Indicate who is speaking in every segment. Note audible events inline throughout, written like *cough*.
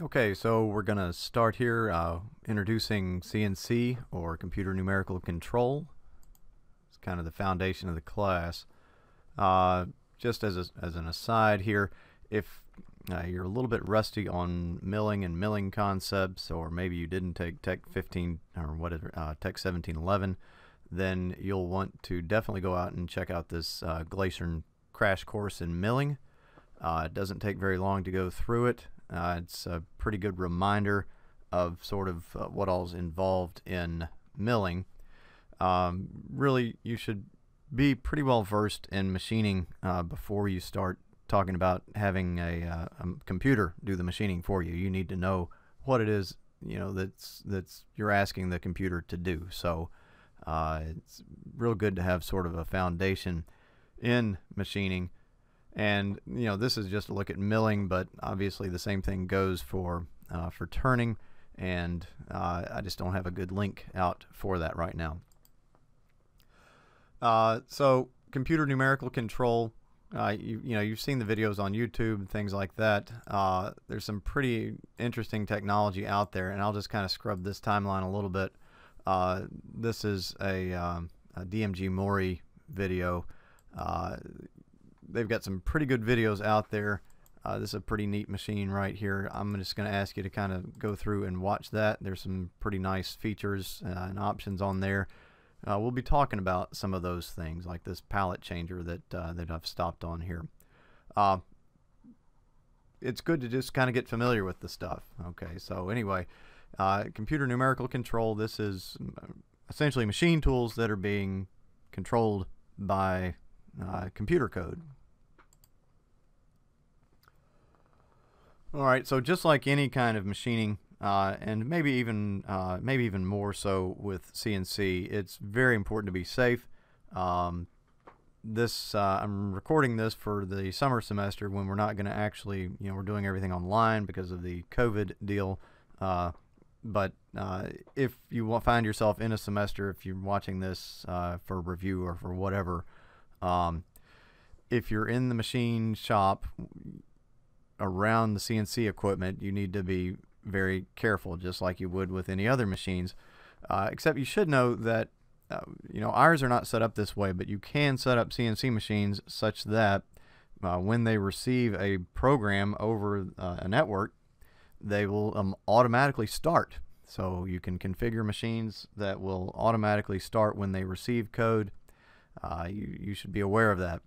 Speaker 1: Okay, so we're going to start here uh, introducing CNC or computer numerical control. It's kind of the foundation of the class. Uh, just as, a, as an aside here, if uh, you're a little bit rusty on milling and milling concepts, or maybe you didn't take Tech 15 or what is uh, Tech 1711, then you'll want to definitely go out and check out this uh, Glacier crash course in milling. Uh, it doesn't take very long to go through it. Uh, it's a pretty good reminder of sort of uh, what all's involved in milling. Um, really, you should be pretty well versed in machining uh, before you start talking about having a, uh, a, computer do the machining for you. You need to know what it is you know that's that's you're asking the computer to do. So uh, it's real good to have sort of a foundation in machining and you know, this is just a look at milling, but obviously the same thing goes for uh, for turning. And uh, I just don't have a good link out for that right now. Uh, so computer numerical control. Uh, you, you know you've seen the videos on YouTube and things like that. Uh, there's some pretty interesting technology out there, and I'll just kind of scrub this timeline a little bit. Uh, this is a, um, a DMG Mori video. Uh, they've got some pretty good videos out there. Uh, this is a pretty neat machine right here. I'm just going to ask you to kind of go through and watch that. There's some pretty nice features uh, and options on there. Uh, we'll be talking about some of those things, like this pallet changer that uh, that I've stopped on here. Uh, it's good to just kind of get familiar with the stuff. Okay, so anyway, uh, computer numerical control. This is essentially machine tools that are being controlled by computer code. All right, so just like any kind of machining, uh, and maybe even uh, maybe even more so with CNC, it's very important to be safe. Um, this uh, I'm recording this for the summer semester when we're not going to actually, you know, we're doing everything online because of the COVID deal. Uh, but uh, if you find yourself in a semester, if you're watching this uh, for review or for whatever, um, if you're in the machine shop, around the CNC equipment, you need to be very careful, just like you would with any other machines. Uh, except you should know that, uh, you know, ours are not set up this way, but you can set up CNC machines such that uh, when they receive a program over uh, a network, they will um, automatically start. So you can configure machines that will automatically start when they receive code. Uh, you, you should be aware of that.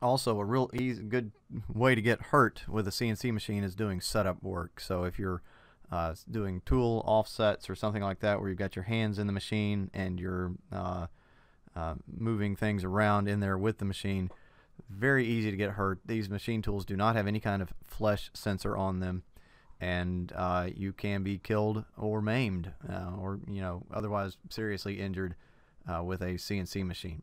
Speaker 1: Also, a real easy, good way to get hurt with a CNC machine is doing setup work. So if you're uh, doing tool offsets or something like that, where you've got your hands in the machine and you're uh, uh, moving things around in there with the machine, very easy to get hurt. These machine tools do not have any kind of flesh sensor on them, and uh, you can be killed or maimed, uh, or you know otherwise seriously injured uh, with a CNC machine.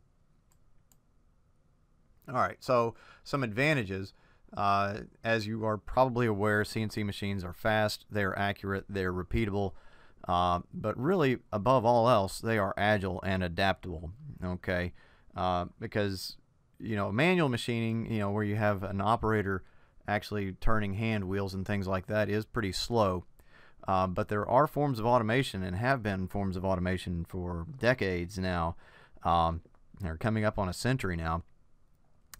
Speaker 1: All right, so some advantages. Uh, as you are probably aware, CNC machines are fast, they're accurate, they're repeatable, uh, but really, above all else, they are agile and adaptable. Okay, uh, because you know manual machining, you know where you have an operator actually turning hand wheels and things like that, is pretty slow. Uh, but there are forms of automation and have been forms of automation for decades now. Um, they're coming up on a century now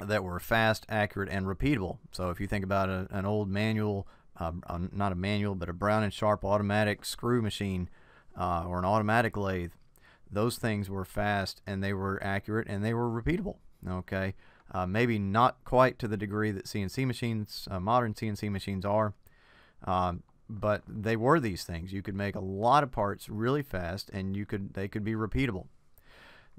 Speaker 1: that were fast, accurate, and repeatable. So if you think about a, an old manual, uh, not a manual, but a Brown and Sharpe automatic screw machine uh, or an automatic lathe, those things were fast and they were accurate and they were repeatable. Okay, uh, maybe not quite to the degree that CNC machines, uh, modern CNC machines are, um, but they were these things. You could make a lot of parts really fast and you could they could be repeatable.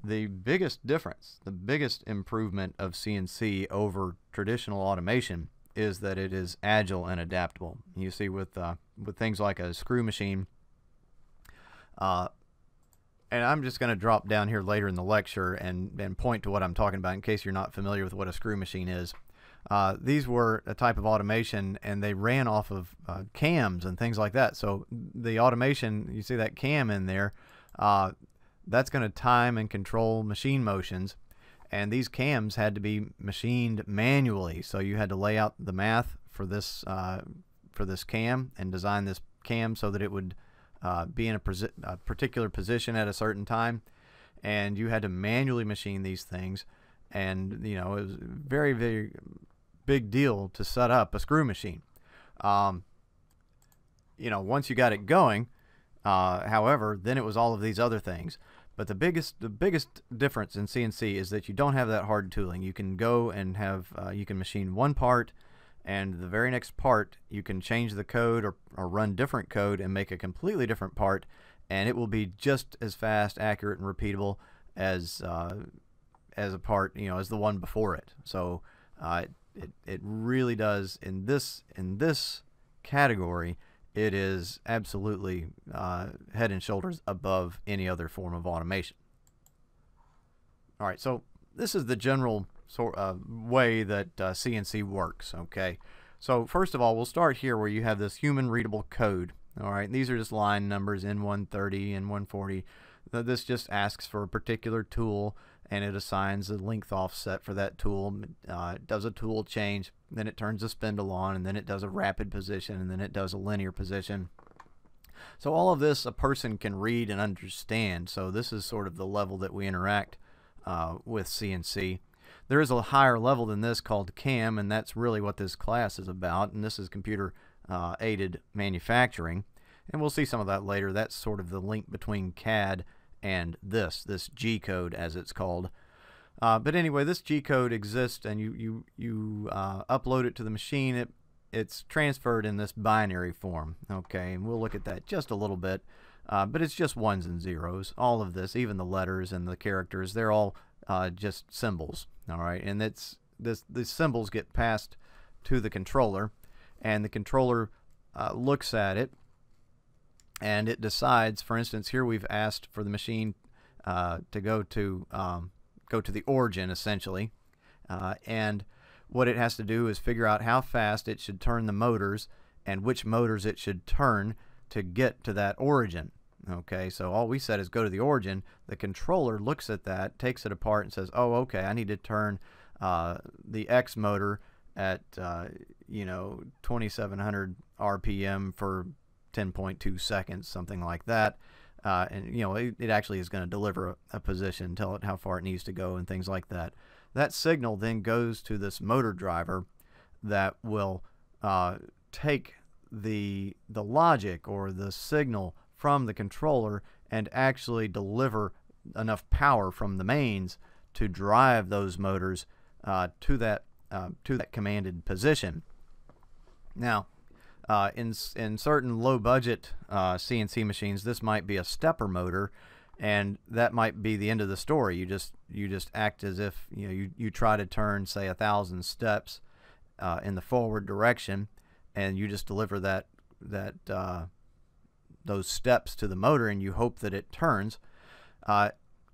Speaker 1: The biggest difference, the biggest improvement of CNC over traditional automation is that it is agile and adaptable. You see with uh, with things like a screw machine, uh, and I'm just going to drop down here later in the lecture and, and point to what I'm talking about in case you're not familiar with what a screw machine is. Uh, these were a type of automation and they ran off of uh, cams and things like that. So the automation, you see that cam in there, uh, that's going to time and control machine motions. And these cams had to be machined manually. So you had to lay out the math for this uh, for this cam and design this cam so that it would uh, be in a, a, particular position at a certain time. And you had to manually machine these things. And, you know, it was very, very big deal to set up a screw machine. Um, you know, once you got it going, uh, however, then it was all of these other things. But the biggest the biggest difference in CNC is that you don't have that hard tooling. You can go and have uh, you can machine one part, and the very next part you can change the code or, or run different code and make a completely different part, and it will be just as fast, accurate, and repeatable as uh, as a part you know as the one before it. So uh, it it really does in this in this category it is absolutely uh, head and shoulders above any other form of automation. All right, so this is the general sort of uh, way that uh, CNC works. Okay, so first of all, we'll start here where you have this human readable code. All right, these are just line numbers N130 and 140. This just asks for a particular tool and it assigns a length offset for that tool. Uh, it does a tool change, then it turns the spindle on, and then it does a rapid position, and then it does a linear position. So all of this a person can read and understand. So this is sort of the level that we interact uh, with CNC. There is a higher level than this called CAM, and that's really what this class is about. And this is computer uh, aided manufacturing. And we'll see some of that later. That's sort of the link between CAD and this, this G code as it's called. Uh, but anyway, this G code exists, and you you you uh, upload it to the machine. It it's transferred in this binary form. Okay, and we'll look at that just a little bit. Uh, but it's just ones and zeros. All of this, even the letters and the characters, they're all uh, just symbols. All right, and it's this the symbols get passed to the controller, and the controller uh, looks at it and it decides, for instance, here we've asked for the machine uh, to go to um, go to the origin essentially, uh, and what it has to do is figure out how fast it should turn the motors and which motors it should turn to get to that origin. Okay, so all we said is go to the origin. The controller looks at that, takes it apart, and says, "Oh, okay, I need to turn uh, the X motor at uh, you know 2,700 RPM for 10.2 seconds, something like that. Uh, and you know it, it actually is going to deliver a, a, position, tell it how far it needs to go, and things like that. That signal then goes to this motor driver that will uh, take the the logic or the signal from the controller and actually deliver enough power from the mains to drive those motors uh, to that uh, to that commanded position. Now, uh, in, in certain low budget uh, CNC machines, this might be a stepper motor, and that might be the end of the story. You just you just act as if you know you, you try to turn say a thousand steps uh, in the forward direction, and you just deliver that that uh, those steps to the motor, and you hope that it turns. Uh,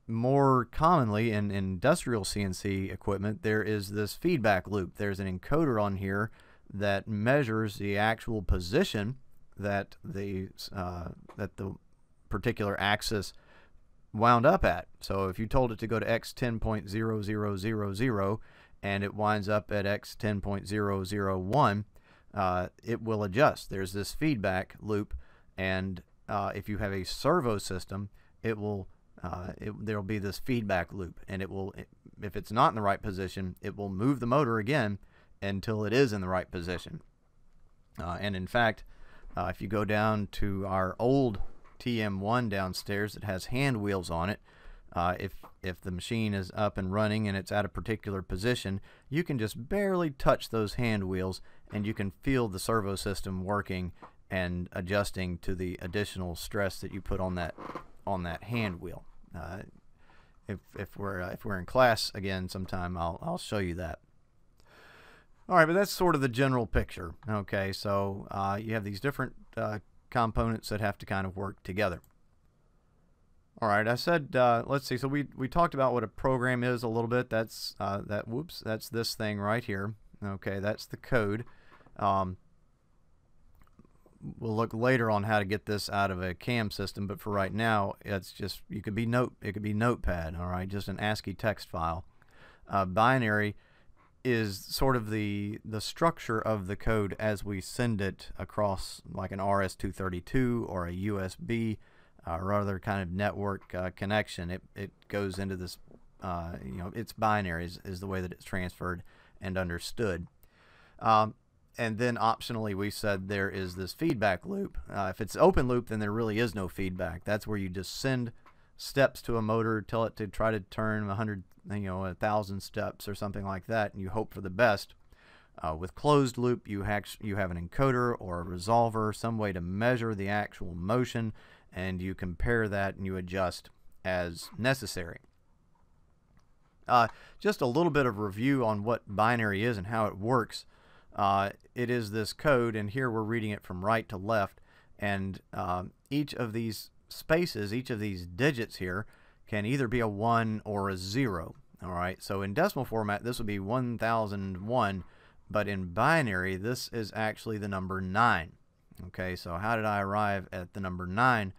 Speaker 1: more commonly in, in industrial CNC equipment, there is this feedback loop. There's an encoder on here that measures the actual position that the uh, that the particular axis wound up at. So if you told it to go to x 10.0000 and it winds up at x 10.001, uh, it will adjust. There's this feedback loop, and uh, if you have a servo system, it will uh, there will be this feedback loop, and it will if it's not in the right position, it will move the motor again until it is in the right position. Uh, and in fact, uh, if you go down to our old TM1 downstairs that has hand wheels on it, uh, if if the machine is up and running and it's at a particular position, you can just barely touch those hand wheels and you can feel the servo system working and adjusting to the additional stress that you put on that on that hand wheel. Uh, if if we're uh, if we're in class again sometime, I'll I'll show you that. All right, but that's sort of the general picture. Okay, so uh, you have these different uh, components that have to kind of work together. All right, I said, uh, let's see, so we, we talked about what a program is a little bit. That's, uh, that, whoops, that's this thing right here. Okay, that's the code. Um, we'll look later on how to get this out of a CAM system, but for right now, it's just, you could be note, it could be notepad, all right, just an ASCII text file. Uh, binary is sort of the the structure of the code as we send it across like an RS-232 or a USB uh, or other kind of network uh, connection. It, it goes into this, uh, you know, it's binary is, is, the way that it's transferred and understood. Um, and then optionally we said there is this feedback loop. Uh, if it's open loop, then there really is no feedback. That's where you just send steps to a motor, tell it to try to turn 100, you know, a thousand steps or something like that, and you hope for the best. Uh, with closed loop, you, you have an encoder or a resolver, some way to measure the actual motion, and you compare that and you adjust as necessary. Uh, just a little bit of review on what binary is and how it works. Uh, it is this code, and here we're reading it from right to left, and uh, each of these spaces, each of these digits here, can either be a 1 or a 0. All right, so in decimal format, this would be 1001, but in binary, this is actually the number 9. Okay, so how did I arrive at the number 9?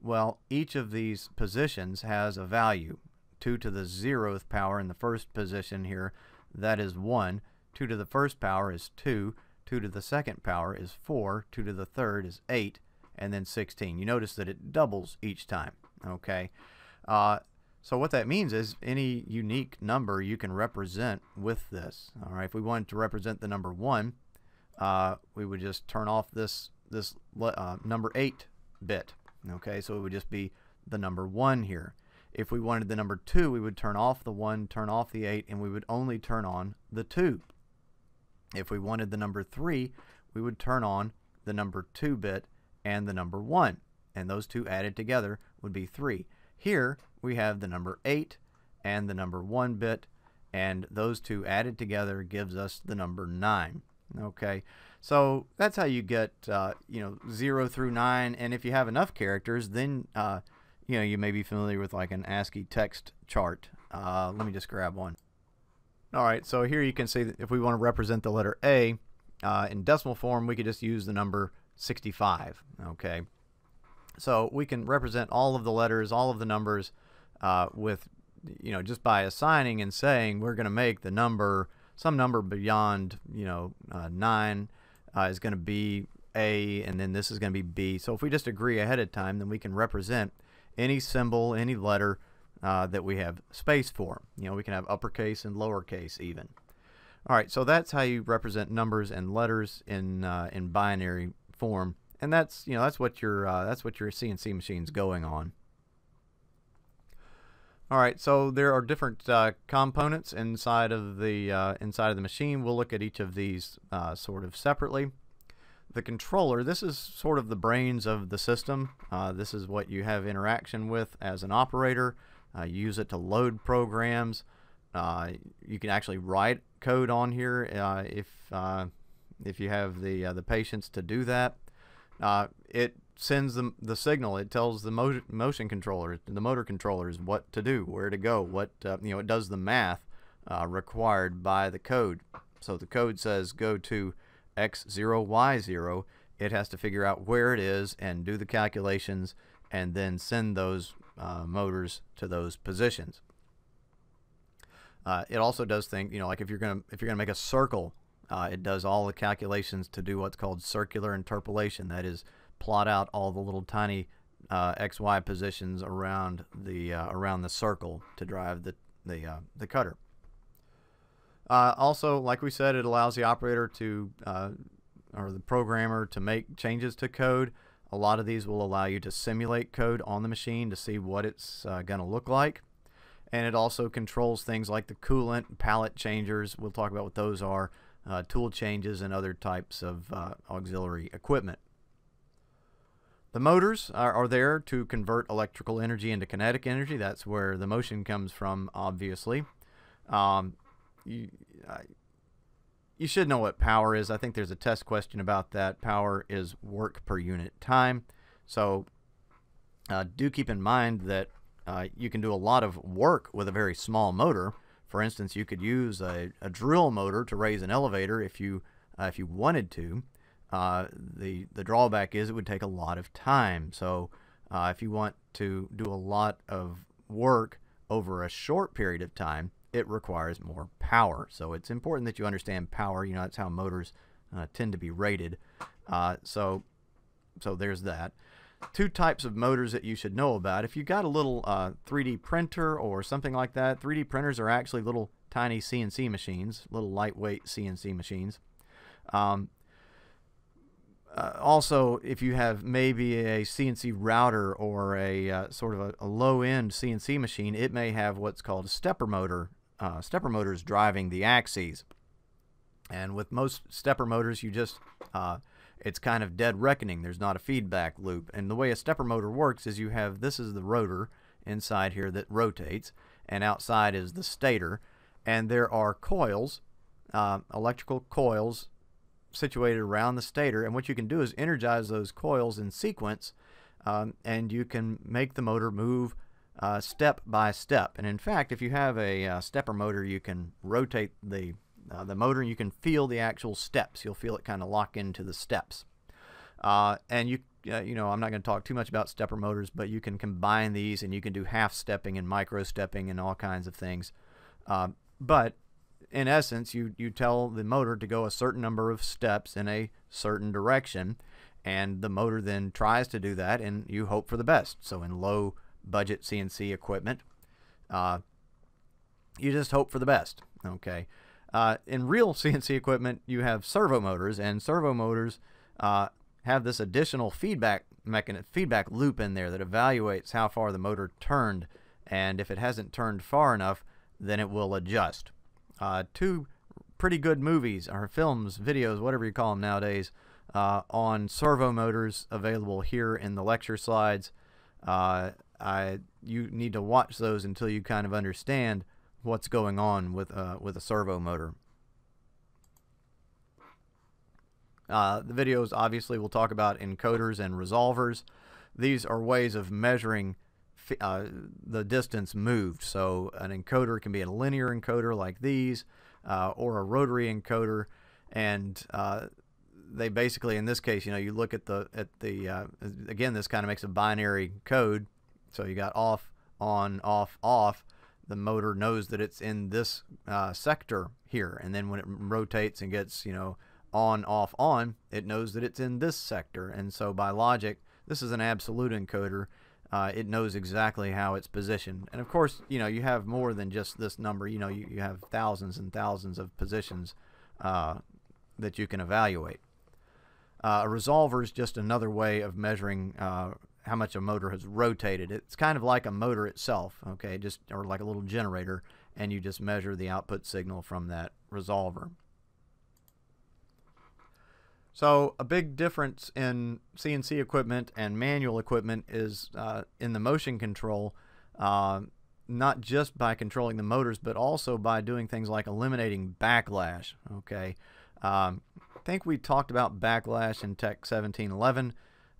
Speaker 1: Well, each of these positions has a value. 2 to the 0th power in the first position here, that is 1. 2 to the first power is 2. 2 to the second power is 4. 2 to the third is 8 and then 16. You notice that it doubles each time, okay? Uh, so what that means is any unique number you can represent with this. All right, if we wanted to represent the number 1, uh, we would just turn off this this uh, number 8 bit. Okay, so it would just be the number 1 here. If we wanted the number 2, we would turn off the 1, turn off the 8, and we would only turn on the 2. If we wanted the number 3, we would turn on the number 2 bit and the number 1. And those two added together would be 3. Here we have the number 8 and the number 1 bit, and those two added together gives us the number 9. Okay, so that's how you get, uh, you know, 0 through 9, and if you have enough characters, then, uh, you know, you may be familiar with like an ASCII text chart. Uh, let me just grab one. All right, so here you can see that if we want to represent the letter A uh, in decimal form, we could just use the number 65. Okay, so we can represent all of the letters, all of the numbers uh, with, you know, just by assigning and saying we're going to make the number, some number beyond, you know, uh, 9 uh, is going to be A, and then this is going to be B. So if we just agree ahead of time, then we can represent any symbol, any letter uh, that we have space for. You know, we can have uppercase and lowercase even. All right, so that's how you represent numbers and letters in uh, in binary form, and that's you know that's what your uh, that's what your CNC machine's going on. All right, so there are different uh, components inside of the uh, inside of the machine. We'll look at each of these uh, sort of separately. The controller, this is sort of the brains of the system. Uh, this is what you have interaction with as an operator. Uh, use it to load programs. You can actually write code on here if if you have the the patience to do that. Uh, it sends the, the signal. It tells the mo motion controllers, the motor controllers, what to do, where to go, what uh, you know. It does the math uh, required by the code. So the code says go to x0, y0. It has to figure out where it is and do the calculations, and then send those uh, motors to those positions. Uh, it also does think, you know, like if you're gonna if you're gonna make a circle uh, it does all the calculations to do what's called circular interpolation. That is, plot out all the little tiny uh, XY positions around the uh, around the circle to drive the the uh, the cutter. Uh, also, like we said, it allows the operator to uh, or the programmer to make changes to code. A lot of these will allow you to simulate code on the machine to see what it's going to look like. And it also controls things like the coolant, pallet changers. We'll talk about what those are uh, tool changes, and other types of uh, auxiliary equipment. The motors are, are, there to convert electrical energy into kinetic energy. That's where the motion comes from, obviously. Um, you, you should know what power is. I think there's a test question about that. Power is work per unit time. So uh, do keep in mind that uh, you can do a lot of work with a very small motor. For instance, you could use a, a drill motor to raise an elevator if you uh, if you wanted to. Uh, the the drawback is it would take a lot of time. So uh, if you want to do a lot of work over a short period of time, it requires more power. So it's important that you understand power. You know, that's how motors uh, tend to be rated. Uh, so, so there's that. Two types of motors that you should know about. If you've got a little 3D uh, printer or something like that, 3D printers are actually little tiny CNC machines, little lightweight CNC machines. Um, uh, also, if you have maybe a CNC router or a uh, sort of a, a low-end CNC machine, it may have what's called a stepper motor. Uh, stepper motors driving the axes. And with most stepper motors, you just uh, it's kind of dead reckoning. There's not a feedback loop. And the way a stepper motor works is you have this is the rotor inside here that rotates, and outside is the stator. And there are coils, uh, electrical coils situated around the stator. And what you can do is energize those coils in sequence, um, and you can make the motor move uh, step by step. And in fact, if you have a uh, stepper motor, you can rotate the uh, the motor you can feel the actual steps. You'll feel it kind of lock into the steps. Uh, and you uh, you know, I'm not going to talk too much about stepper motors, but you can combine these and you can do half stepping and micro stepping and all kinds of things. Uh, but in essence, you, you tell the motor to go a certain number of steps in a certain direction, and the motor then tries to do that, and you hope for the best. So in low budget CNC equipment, uh, you just hope for the best. Okay. Uh, in real *laughs* CNC equipment, you have servo motors, and servo motors uh, have this additional feedback mechanism, feedback loop in there that evaluates how far the motor turned, and if it hasn't turned far enough, then it will adjust. Uh, two pretty good movies or films, videos, whatever you call them nowadays, uh, on servo motors available here in the lecture slides. Uh, I you need to watch those until you kind of understand what's going on with uh, with a servo motor. Uh, the videos obviously will talk about encoders and resolvers. These are ways of measuring uh, the distance moved. So an encoder can be a linear encoder like these, uh, or a rotary encoder, and uh, they basically, in this case, you know, you look at the at the uh, again, this kind of makes a binary code. So you got off, on, off, off. The motor knows that it's in this uh, sector here, and then when it rotates and gets, you know, on, off, on, it knows that it's in this sector. And so by logic, this is an absolute encoder uh, it knows exactly how it's positioned. And of course, you know, you have more than just this number. You know, you, you have thousands and thousands of positions uh, that you can evaluate. Uh, a resolver is just another way of measuring uh, how much a motor has rotated. It's kind of like a motor itself, okay, just or like a little generator, and you just measure the output signal from that resolver. So a big difference in CNC equipment and manual equipment is uh, in the motion control, uh, not just by controlling the motors, but also by doing things like eliminating backlash. Okay, um, I think we talked about backlash in Tech 1711,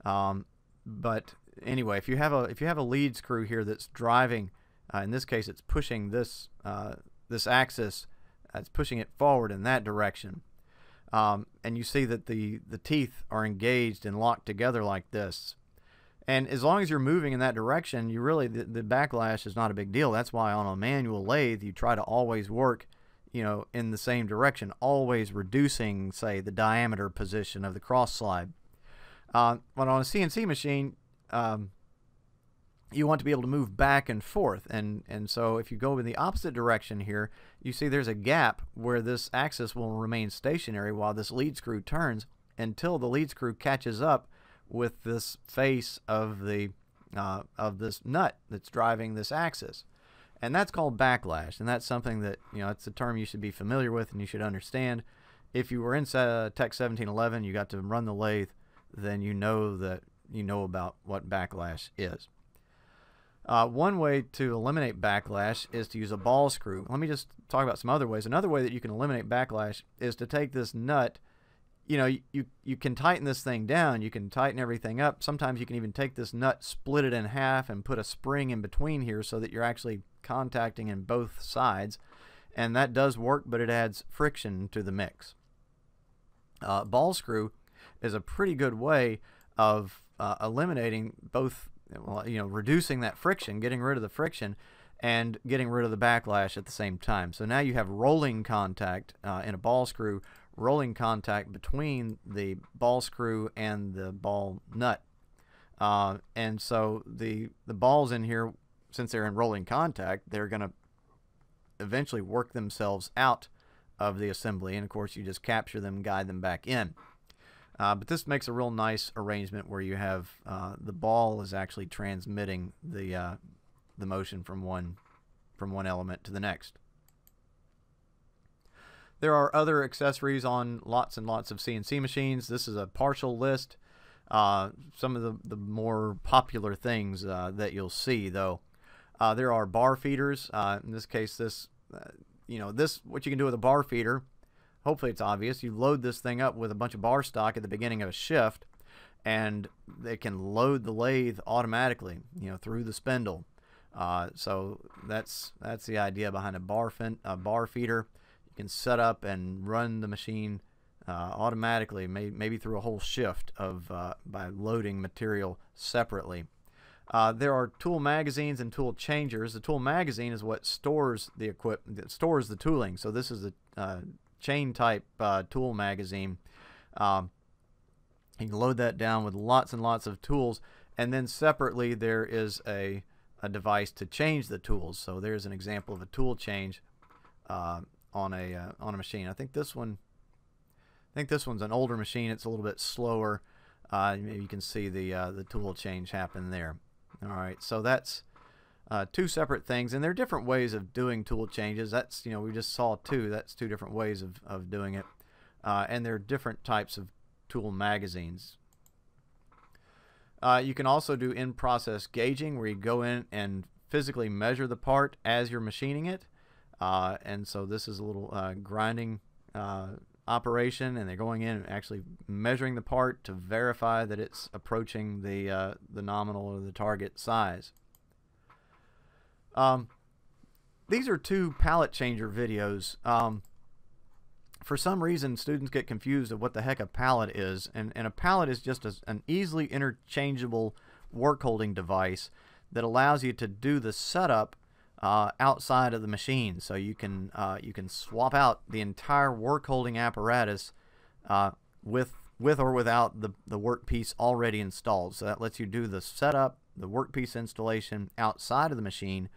Speaker 1: um, but anyway, if you have a if you have a lead screw here that's driving, uh, in this case, it's pushing this uh, this axis, it's pushing it forward in that direction. Um, and you see that the, the teeth are engaged and locked together like this. And as long as you're moving in that direction, you really the, the backlash is not a big deal. That's why on a manual lathe you try to always work, you know, in the same direction, always reducing, say, the diameter position of the cross slide. Uh, but on a CNC machine, um, you want to be able to move back and forth. And, and so if you go in the opposite direction here, you see there's a gap where this axis will remain stationary while this lead screw turns until the lead screw catches up with this face of the uh, of this nut that's driving this axis. And that's called backlash. And that's something that, you know, it's a term you should be familiar with and you should understand. If you were in uh, Tech 1711, you got to run the lathe, then you know that you know about what backlash is. Uh, one way to eliminate backlash is to use a ball screw. Let me just talk about some other ways. Another way that you can eliminate backlash is to take this nut. You know, you, you can tighten this thing down. You can tighten everything up. Sometimes you can even take this nut, split it in half, and put a spring in between here so that you're actually contacting in both sides. And that does work, but it adds friction to the mix. Uh, ball screw is a pretty good way of uh, eliminating both you know, reducing that friction, getting rid of the friction, and getting rid of the backlash at the same time. So now you have rolling contact uh, in a ball screw, rolling contact between the ball screw and the ball nut. Uh, and so the the balls in here, since they're in rolling contact, they're going to eventually work themselves out of the assembly. And of course, you just capture them, guide them back in. Uh, but this makes a real nice arrangement where you have uh, the ball is actually transmitting the uh, the motion from one from one element to the next. There are other accessories on lots and lots of CNC machines. This is a partial list. Uh, some of the, the more popular things uh, that you'll see, though, uh, there are bar feeders. in this case, this you know this what you can do with a bar feeder hopefully it's obvious. You load this thing up with a bunch of bar stock at the beginning of a shift, and it can load the lathe automatically, you know, through the spindle. Uh, so that's that's the idea behind a bar fin a bar feeder. You can set up and run the machine uh, automatically, may maybe through a whole shift of uh, by loading material separately. Uh, there are tool magazines and tool changers. The tool magazine is what stores the equipment, stores the tooling. So this is uh, chain type uh, tool magazine. Um, you can load that down with lots and lots of tools. And then separately, there is a, a device to change the tools. So there's an example of a tool change uh, on a uh, on a machine. I think this one, I think this one's an older machine. It's a little bit slower. Uh, you can see the uh, the tool change happen there. All right, so that's uh, two separate things, and there are different ways of doing tool changes. That's, you know, we just saw two. That's two different ways of, of doing it. Uh, and there are different types of tool magazines. Uh, you can also do in-process gauging, where you go in and physically measure the part as you're machining it. Uh, and so this is a little uh, grinding uh, operation, and they're going in and actually measuring the part to verify that it's approaching the, the nominal or the target size. Um, these are two pallet changer videos. Um, for some reason, students get confused of what the heck a pallet is, and, and a pallet is just a, an easily interchangeable work holding device that allows you to do the setup uh, outside of the machine. So you can uh, you can swap out the entire work holding apparatus uh, with with or without the the workpiece already installed. So that lets you do the setup, the workpiece installation outside of the machine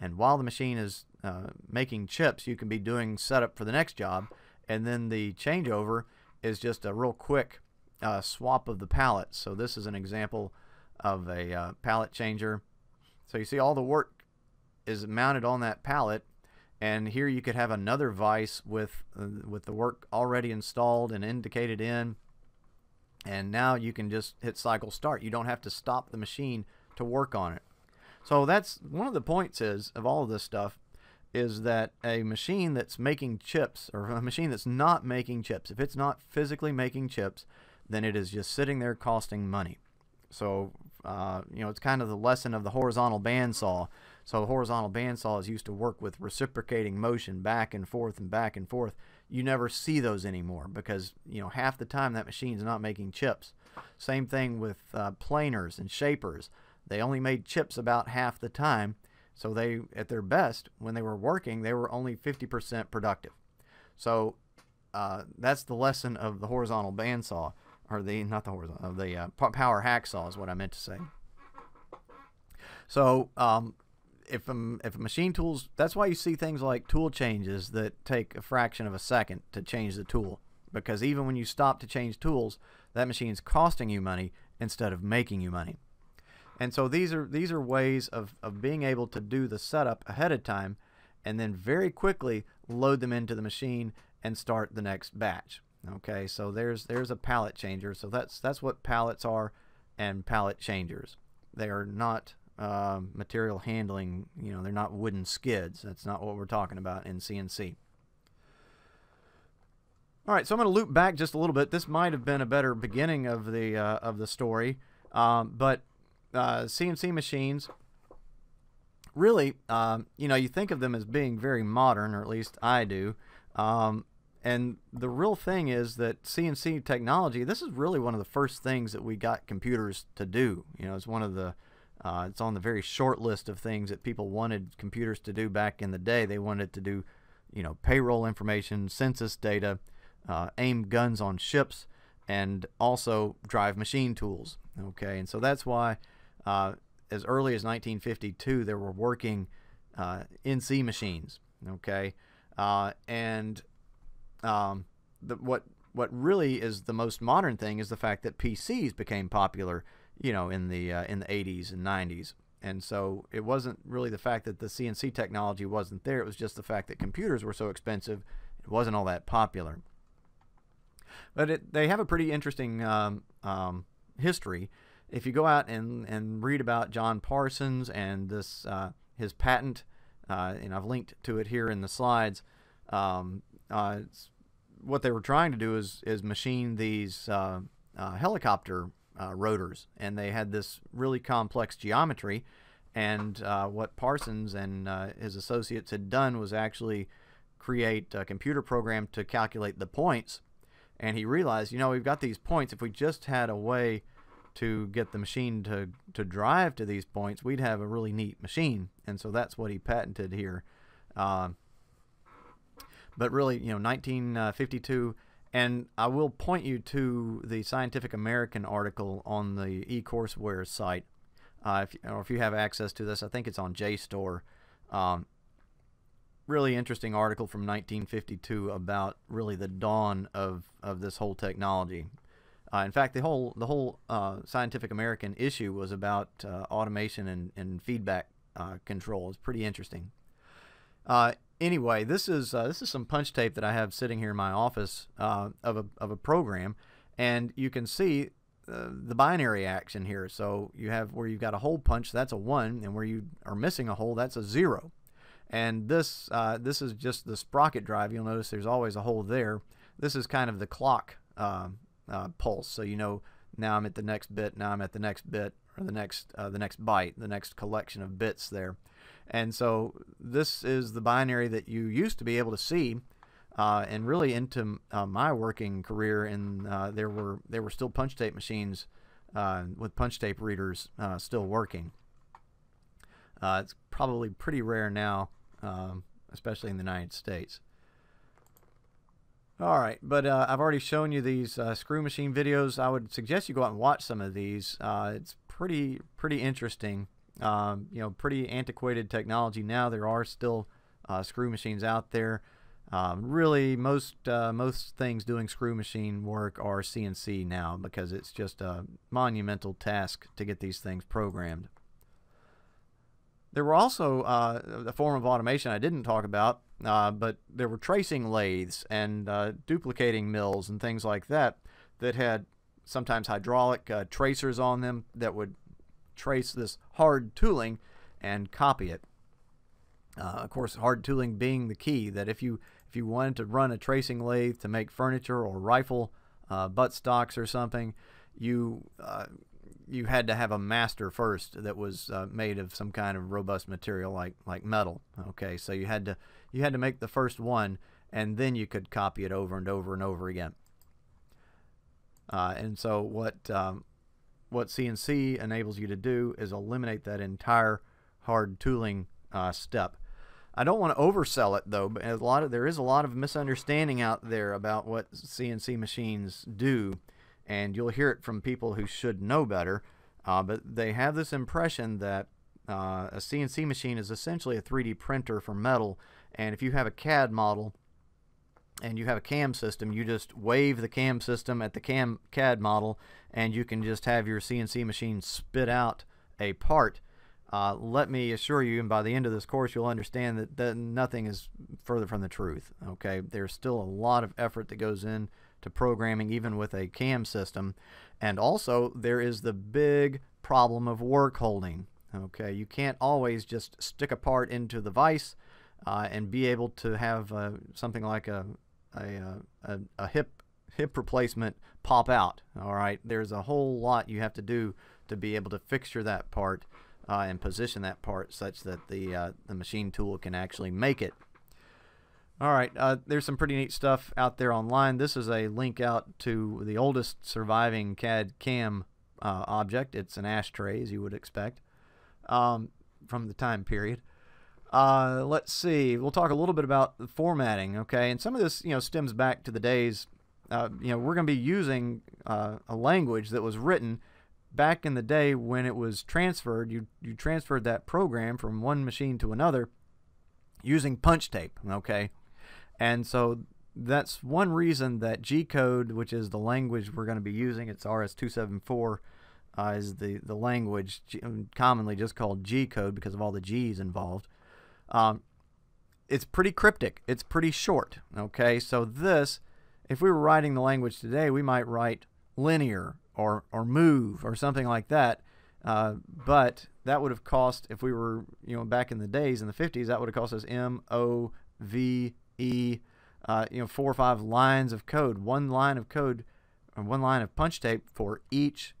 Speaker 1: and while the machine is uh, making chips, you can be doing setup for the next job. And then the changeover is just a real quick uh, swap of the pallet. So this is an example of a uh, pallet changer. So you see all the work is mounted on that pallet. And here you could have another vise with, uh, with the work already installed and indicated in. And now you can just hit cycle start. You don't have to stop the machine to work on it. So that's one of the points is of all of this stuff is that a machine that's making chips or a machine that's not making chips, if it's not physically making chips, then it is just sitting there costing money. So, uh, you know, it's kind of the lesson of the horizontal bandsaw. So, the horizontal bandsaw is used to work with reciprocating motion back and forth and back and forth. You never see those anymore because, you know, half the time that machine's not making chips. Same thing with uh, planers and shapers. They only made chips about half the time, so they, at their best, when they were working, they were only 50% productive. So uh, that's the lesson of the horizontal bandsaw, or the not the horizontal, the uh, power hacksaw is what I meant to say. So um, if a, if machine tools, that's why you see things like tool changes that take a fraction of a second to change the tool, because even when you stop to change tools, that machine is costing you money instead of making you money. And so these are these are ways of, of being able to do the setup ahead of time and then very quickly load them into the machine and start the next batch. Okay, so there's there's a pallet changer. So that's that's what pallets are and pallet changers. They are not uh, material handling, you know, they're not wooden skids. That's not what we're talking about in CNC. All right, so I'm going to loop back just a little bit. This might have been a better beginning of the uh, of the story, um, but uh, CNC machines, really, um, you know, you think of them as being very modern, or at least I do. Um, and the real thing is that CNC technology, this is really one of the first things that we got computers to do. You know, it's one of the Uh, it's on the very short list of things that people wanted computers to do back in the day. They wanted to do, you know, payroll information, census data, uh, aim guns on ships, and also drive machine tools. Okay, and so that's why uh, as early as 1952 there were working uh, NC machines. Okay, uh, and um, the, what what really is the most modern thing is the fact that PCs became popular, you know, in the uh, in the 80s and 90s. And so it wasn't really the fact that the CNC technology wasn't there. It was just the fact that computers were so expensive, it wasn't all that popular. But it, they have a pretty interesting um, um, history. If you go out and, and read about John Parsons and this uh, his patent, uh, and I've linked to it here in the slides, um, uh, what they were trying to do is is machine these uh, uh, helicopter uh, rotors, and they had this really complex geometry. And what Parsons and his associates had done was actually create a computer program to calculate the points. And he realized, you know, we've got these points. If we just had a way to get the machine to, to drive to these points, we'd have a really neat machine. And so that's what he patented here. Uh, but really, you know, 1952. And I will point you to the Scientific American article on the eCourseware site. Uh, if, or if you have access to this, I think it's on JSTOR. Um, really interesting article from 1952 about really the dawn of, of this whole technology. Uh, in fact, the whole the whole uh, Scientific American issue was about uh, automation and, and feedback uh, control. It's pretty interesting. Uh, anyway, this is uh, this is some punch tape that I have sitting here in my office of a of a program, and you can see the binary action here. So you have where you've got a hole punch, that's a one, and where you are missing a hole, that's a zero. And this this is just the sprocket drive. You'll notice there's always a hole there. This is kind of the clock uh, uh, pulse. So you know now I'm at the next bit, now I'm at the next bit, or the next the next byte, the next collection of bits there. And so this is the binary that you used to be able to see. Uh, and really into uh, my working career, and uh, there were there were still punch tape machines uh, with punch tape readers uh, still working. Uh, it's probably pretty rare now, um, especially in the United States. All right, but I've already shown you these screw machine videos. I would suggest you go out and watch some of these. it's pretty pretty interesting. Um, you know, pretty antiquated technology now. There are still uh, screw machines out there. Um, really, most uh, most things doing screw machine work are CNC now because it's just a monumental task to get these things programmed. There were also uh, a form of automation I didn't talk about, uh, but there were tracing lathes and uh, duplicating mills and things like that that had sometimes hydraulic uh, tracers on them that would trace this hard tooling and copy it. Uh, of course, hard tooling being the key that if you if you wanted to run a tracing lathe to make furniture or rifle uh, butt stocks or something, you uh, you had to have a master first that was uh, made of some kind of robust material like like metal. Okay, so you had to you had to make the first one, and then you could copy it over and over and over again. Uh, and so what um, what CNC enables you to do is eliminate that entire hard tooling uh, step. I don't want to oversell it though, but a lot of there is a lot of misunderstanding out there about what CNC machines do, and you'll hear it from people who should know better. Uh, but they have this impression that uh, a CNC machine is essentially a 3D printer for metal, and if you have a CAD model and you have a CAM system, you just wave the CAM system at the CAM CAD model, and you can just have your CNC machine spit out a part. Uh, let me assure you, and by the end of this course, you'll understand that, that nothing is further from the truth. Okay, there's still a lot of effort that goes in to programming, even with a CAM system, and also there is the big problem of work holding. Okay, you can't always just stick a part into the vise uh, and be able to have uh, something like a, a, uh, a, a hip hip replacement pop out. All right, there's a whole lot you have to do to be able to fixture that part uh, and position that part such that the uh, the machine tool can actually make it. All right, uh, there's some pretty neat stuff out there online. This is a link out to the oldest surviving CAD CAM uh, object. It's an ashtray, as you would expect. um, from the time period. Uh, let's see. We'll talk a little bit about the formatting, okay? And some of this, you know, stems back to the days. Uh, you know, we're going to be using uh, a language that was written back in the day when it was transferred. You you transferred that program from one machine to another using punch tape, okay? And so that's one reason that G code, which is the language we're going to be using, it's RS274 uh, is the, the language commonly just called G code because of all the G's involved. Um, it's pretty cryptic. It's pretty short. Okay, so this, if we were writing the language today, we might write linear or or move or something like that. Uh, but that would have cost if we were you know back in the days in the 50s that would have cost us M O V E uh, you know four or five lines of code, one line of code, one line of punch tape for each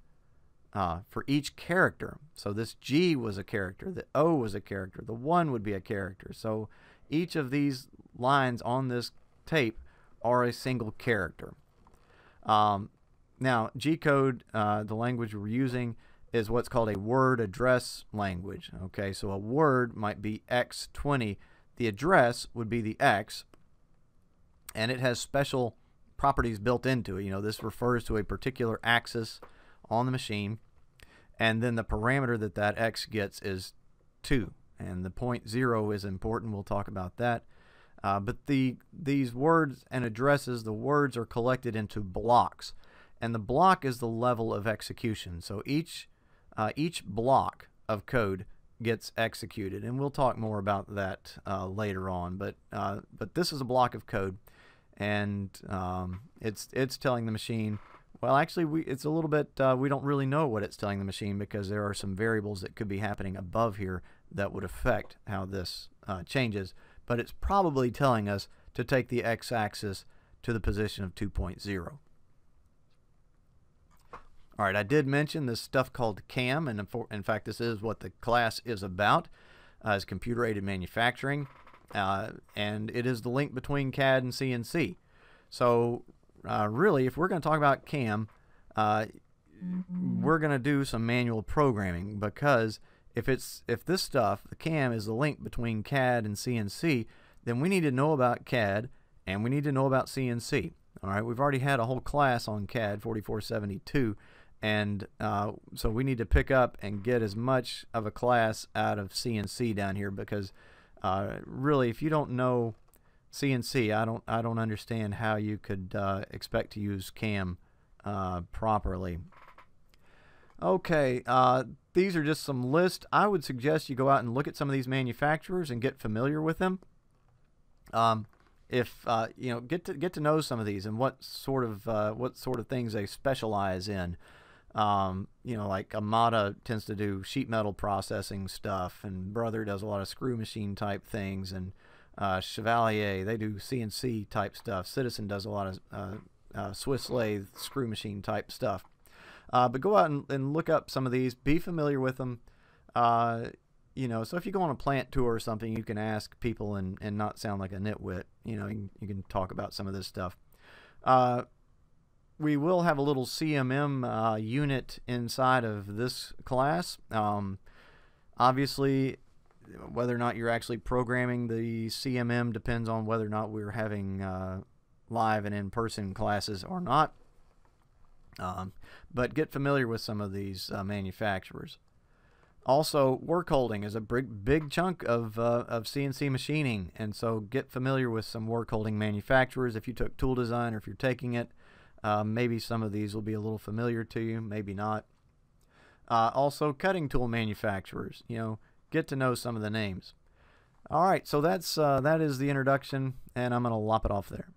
Speaker 1: uh, for each character. So this G was a character, the O was a character, the 1 would be a character. So each of these lines on this tape are a single character. Um, now, G code, uh, the language we're using, is what's called a word address language. Okay, so a word might be X20. The address would be the X, and it has special properties built into it. You know, this refers to a particular axis on the machine and then the parameter that that x gets is 2 and the point 0 is important. We'll talk about that. Uh, but the these words and addresses the words are collected into blocks and the block is the level of execution. So each uh, each block of code gets executed and we'll talk more about that uh, later on. But uh, but this is a block of code and um, it's it's telling the machine well, actually, we, it's a little bit, uh, we don't really know what it's telling the machine because there are some variables that could be happening above here that would affect how this uh, changes. But it's probably telling us to take the x-axis to the position of 2.0. All right, I did mention this stuff called CAM, and in fact, this is what the class is about, uh, is computer-aided manufacturing, uh, and it is the link between CAD and CNC. So uh, really, if we're going to talk about CAM, uh, we're going to do some manual programming because if it's if this stuff, the CAM is the link between CAD and CNC, then we need to know about CAD and we need to know about CNC. All right, we've already had a whole class on CAD 4472, and uh, so we need to pick up and get as much of a class out of CNC down here because uh, really, if you don't know CNC, I don't I don't understand how you could uh, expect to use CAM uh, properly. Okay, uh, these are just some lists. I would suggest you go out and look at some of these manufacturers and get familiar with them. Um, if uh, you know, get to get to know some of these and what sort of uh, what sort of things they specialize in. Um, you know, like Amada tends to do sheet metal processing stuff, and Brother does a lot of screw machine type things, and uh, Chevalier, they do CNC type stuff. Citizen does a lot of uh, uh, Swiss lathe screw machine type stuff. Uh, but go out and, and, look up some of these. Be familiar with them. Uh, you know, so if you go on a plant tour or something, you can ask people and, and not sound like a nitwit. You know, you, you can talk about some of this stuff. Uh, we will have a little CMM unit inside of this class. Um, obviously, whether or not you're actually programming the CMM depends on whether or not we're having uh, live and in-person classes or not. Um, but get familiar with some of these uh, manufacturers. Also, work holding is a big, big chunk of, uh, of CNC machining, and so get familiar with some work holding manufacturers. If you took tool design or if you're taking it, uh, maybe some of these will be a little familiar to you, maybe not. Uh, also, cutting tool manufacturers. You know, get to know some of the names. All right, so that's uh, that is the introduction, and I'm going to lop it off there.